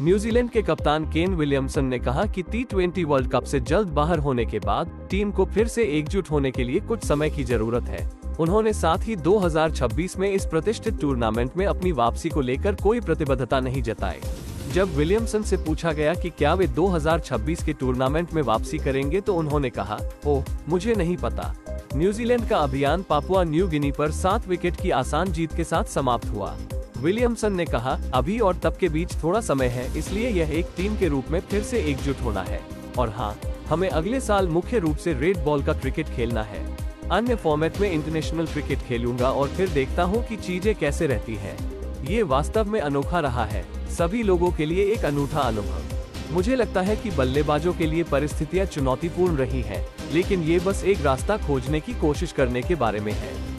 New Zealand के कप्तान Kane Williamson ने कहा कि टी वर्ल्ड कप से जल्द बाहर होने के बाद टीम को फिर से एकजुट होने के लिए कुछ समय की ज़रूरत है। उन्होंने साथ ही 2026 में इस प्रतिष्ठित टूर्नामेंट में अपनी वापसी को लेकर कोई प्रतिबद्धता नहीं जताई। जब विलियमसन से पूछा गया कि क्या वे 2026 के टूर्नामेंट में वापसी करेंगे तो उन्होंने कहा, ओह, मुझे नहीं पता। न्यूजीलैंड का अभियान पापुआ न्यू गिनी पर सात विकेट की आसान जीत के साथ समाप्त हुआ। विलियमसन ने कहा अभी और तब के बीच थोड़ा समय है इसलिए यह एक टीम के रूप में फिर से एकजुट होना है। और हाँ हमें अगले साल मुख्य रूप से रेड बॉल का क्रिकेट खेलना है। अन्य फॉर्मेट में इंटरनेशनल क्रिकेट खेलूँगा और फिर देखता हूँ कि चीज़ें कैसे रहती है। ये वास्तव में अनोखा रहा है सभी लोगों के लिए एक अनूठा अनुभव। मुझे लगता है कि बल्लेबाजों के लिए परिस्थितियाँ चुनौतीपूर्ण रही हैं, लेकिन ये बस एक रास्ता खोजने की कोशिश करने के बारे में है।